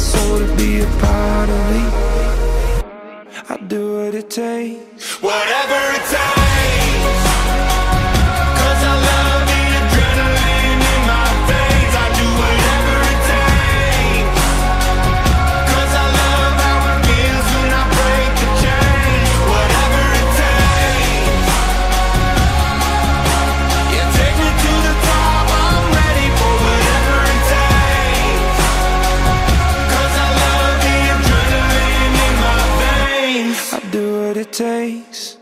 soul to be a part of me. I do what it takes. Whatever it takes. Takes.